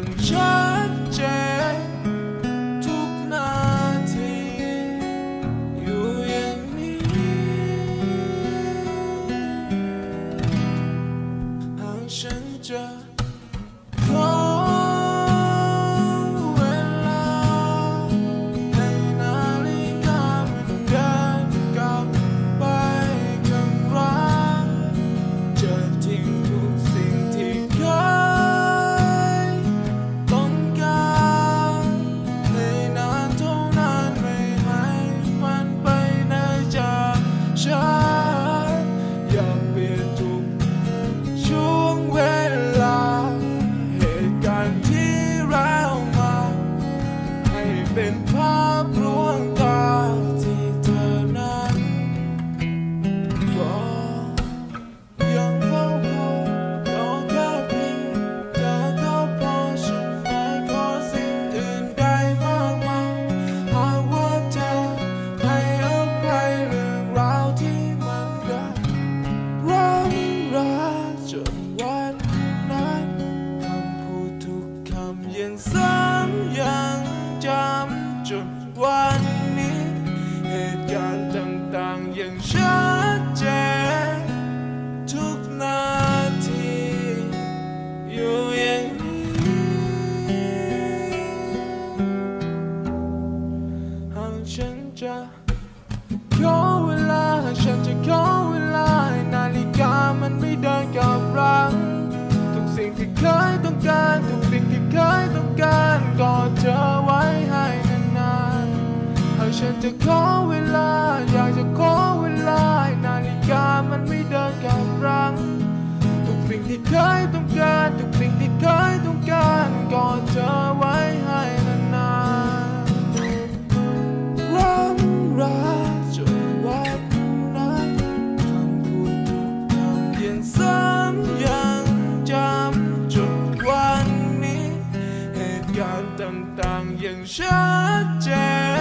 Joe. นวันนั้นคำพูดทุกคำยังซ้ำยังจำจนวันนี้ เหตุการณ์ต่างๆยังชัดเจนทุกนาทีอยู่อย่างนี้หากฉันจะ ฉันจะขอเวลา อยากจะขอเวลา นาฬิกามันไม่เดินกับรัง ทุกสิ่งที่เคยต้องการ ทุกสิ่งที่เคยต้องการกอดเธอไว้ให้นานๆร่ำราจนวันนั้นคำพูดทุกคำยังซ้ำยังจำจนวันนี้ เหตุการณ์ต่างๆยังชัดเจน